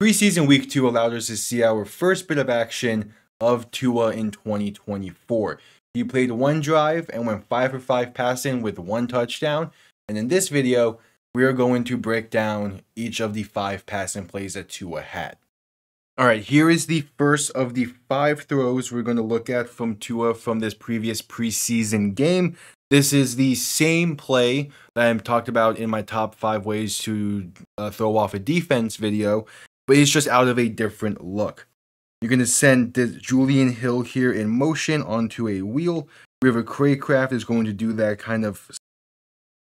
Preseason week two allowed us to see our first bit of action of Tua in 2024. He played one drive and went 5 for 5 passing with one touchdown. And in this video, we are going to break down each of the five passing plays that Tua had. All right, here is the first of the five throws we're going to look at from Tua from this previous preseason game. This is the same play that I talked about in my top five ways to uh, throw off a defense video but it's just out of a different look. You're going to send this Julian Hill here in motion onto a wheel. River Cracraft is going to do that kind of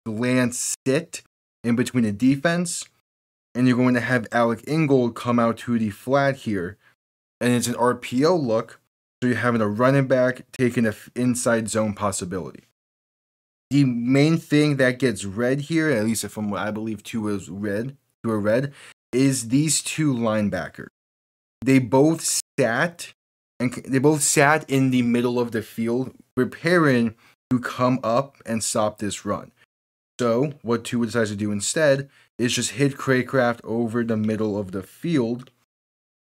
glance sit in between the defense. And you're going to have Alec Ingold come out to the flat here. And it's an RPO look. So you're having a running back taking an inside zone possibility. The main thing that gets red here, at least from what I believe two is red, to a red, is these two linebackers. They both sat and they both sat in the middle of the field preparing to come up and stop this run. So what Tua decides to do instead is just hit Cracraft over the middle of the field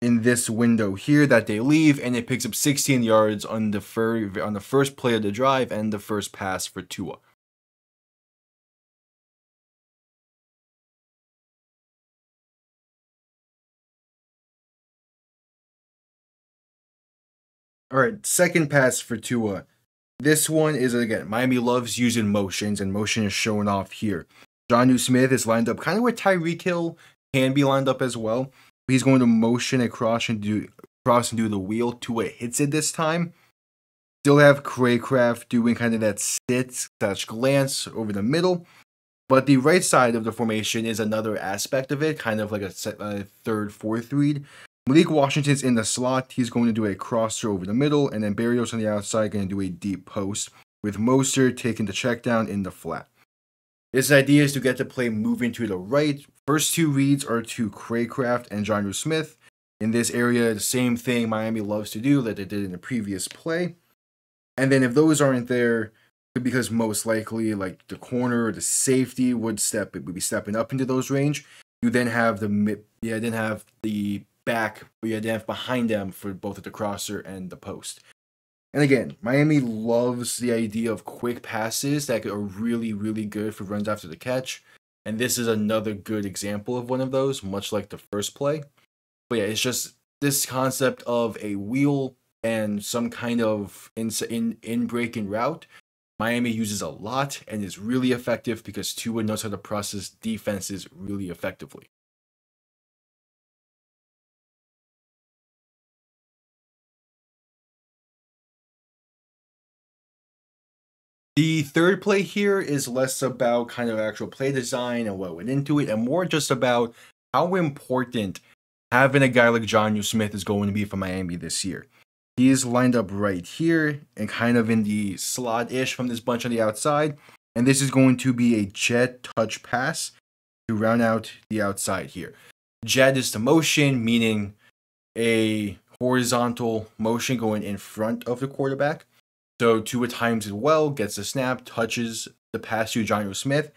in this window here that they leave, and it picks up 16 yards on the fir- on the first play of the drive and the first pass for Tua. All right, second pass for Tua. This one is again, Miami loves using motions, and motion is showing off here. Jonnu Smith is lined up kind of where Tyreek Hill can be lined up as well. He's going to motion across and do cross and do the wheel. Tua hits it this time. Still have Cracraft doing kind of that sit slash glance over the middle. But the right side of the formation is another aspect of it, kind of like a, a third, fourth read. Malik Washington's in the slot. He's going to do a crosser over the middle, and then Berrios on the outside going to do a deep post, with Mostert taking the check down in the flat. His idea is to get the play moving to the right. First two reads are to Cracraft and Jonnu Smith. In this area, the same thing Miami loves to do that they did in the previous play. And then if those aren't there, because most likely like the corner or the safety would step it would be stepping up into those range, you then have the yeah then have the back, but you had to have behind them for both at the crosser and the post. And again, Miami loves the idea of quick passes that are really, really good for runs after the catch. And this is another good example of one of those, much like the first play. But yeah, it's just this concept of a wheel and some kind of in in, in breaking route. Miami uses a lot and is really effective because Tua knows how to process defenses really effectively. The third play here is less about kind of actual play design and what went into it, and more just about how important having a guy like Jonnu Smith is going to be for Miami this year. He is lined up right here and kind of in the slot ish from this bunch on the outside. And this is going to be a jet touch pass to round out the outside here. Jet is the motion, meaning a horizontal motion going in front of the quarterback. So Tua times it well, gets the snap, touches the pass to Jonnu Smith,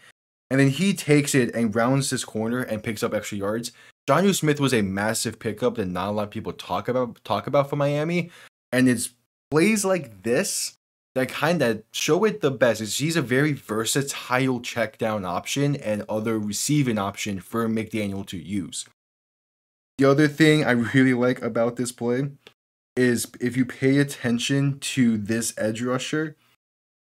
and then he takes it and rounds this corner and picks up extra yards. Jonnu Smith was a massive pickup that not a lot of people talk about talk about for Miami, and it's plays like this that kind of show it the best. He's a very versatile check down option and other receiving option for McDaniel to use. The other thing I really like about this play is if you pay attention to this edge rusher,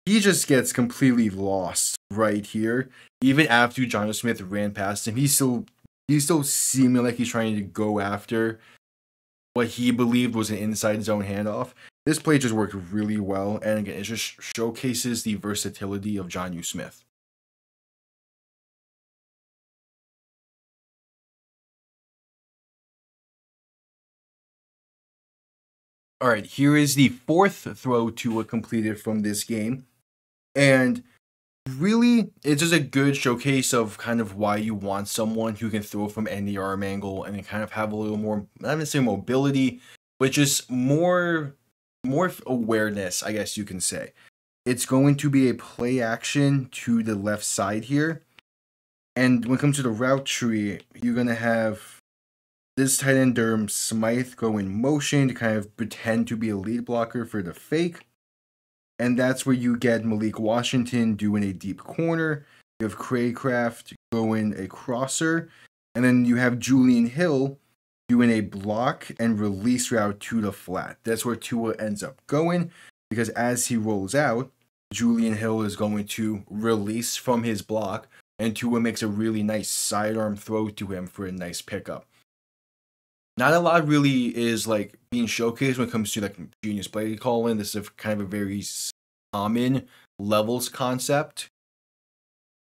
he just gets completely lost right here. Even after Jonnu Smith ran past him, he's still he's still seeming like he's trying to go after what he believed was an inside zone handoff. This play just worked really well, and again, it just showcases the versatility of Jonnu Smith. All right, here is the fourth throw Tua completed from this game. And really, it's just a good showcase of kind of why you want someone who can throw from any arm angle and kind of have a little more, not to say mobility, but just more, more awareness, I guess you can say. It's going to be a play action to the left side here. And when it comes to the route tree, you're going to have this tight end Durham Smythe go in motion to kind of pretend to be a lead blocker for the fake. And that's where you get Malik Washington doing a deep corner. You have Cracraft going a crosser. And then you have Julian Hill doing a block and release route to the flat. That's where Tua ends up going because as he rolls out, Julian Hill is going to release from his block, and Tua makes a really nice sidearm throw to him for a nice pickup. Not a lot really is like being showcased when it comes to like genius play calling. This is a, kind of a very common levels concept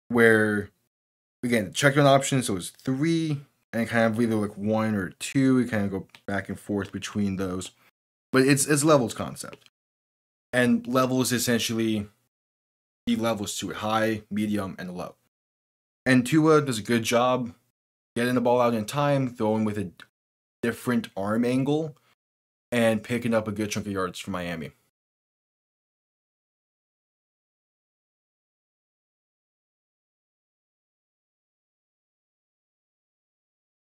where again check down options so it's three and kind of either like one or two. We kind of go back and forth between those, but it's it's levels concept, and levels essentially the levels to it: high, medium, and low. And Tua does a good job getting the ball out in time, throwing with a different arm angle, and picking up a good chunk of yards for Miami.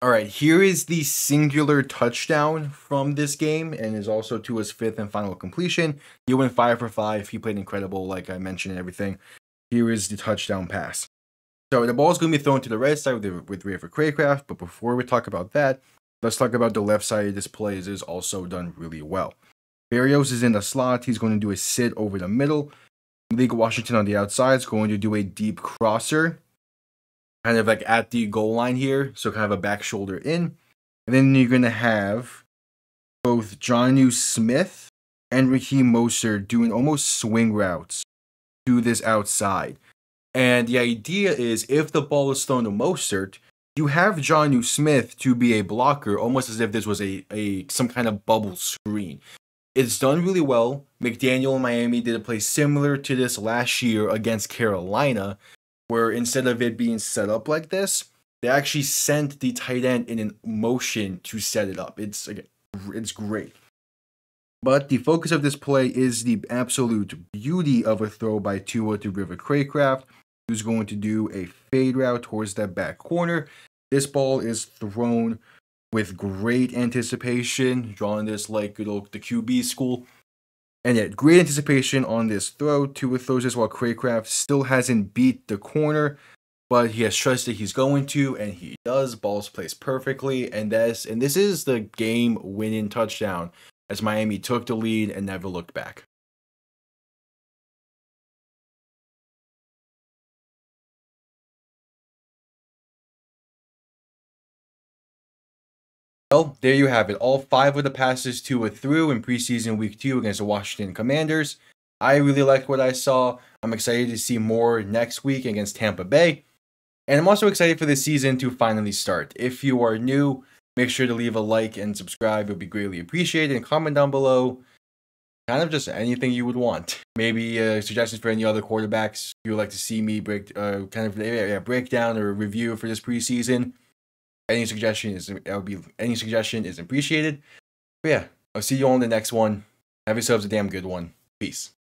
All right, here is the singular touchdown from this game, and is also to his fifth and final completion. He went five for five. He played incredible, like I mentioned, and everything. Here is the touchdown pass. So the ball is going to be thrown to the right side with, with River Cracraft, but before we talk about that, let's talk about the left side of this play. Is also done really well. Berrios is in the slot. He's going to do a sit over the middle. Malik Washington on the outside is going to do a deep crosser kind of like at the goal line here. So kind of a back shoulder in. And then you're going to have both Jonnu Smith and Raheem Mostert doing almost swing routes to this outside. And the idea is if the ball is thrown to Mostert, you have Jonnu Smith to be a blocker, almost as if this was a, a some kind of bubble screen. It's done really well. McDaniel in Miami did a play similar to this last year against Carolina, where instead of it being set up like this, they actually sent the tight end in an motion to set it up. It's again, it's great. But the focus of this play is the absolute beauty of a throw by Tua to River Cracraft, who's going to do a fade route towards that back corner. This ball is thrown with great anticipation, drawing this like good old the QB school. And yet, great anticipation on this throw. Tua throws this while Cracraft still hasn't beat the corner, but he has trusted he's going to, and he does. Balls placed perfectly, and this and this is the game-winning touchdown as Miami took the lead and never looked back. Well, there you have it. All five of the passes Tua through in preseason week two against the Washington Commanders. I really liked what I saw. I'm excited to see more next week against Tampa Bay. And I'm also excited for the season to finally start. If you are new, make sure to leave a like and subscribe. It would be greatly appreciated. And comment down below kind of just anything you would want. Maybe uh, suggestions for any other quarterbacks you would like to see me break, uh, kind of yeah, breakdown or review for this preseason any suggestion is I'll be any suggestion is appreciated. But yeah, I'll see you on the next one. Have yourselves a damn good one. Peace.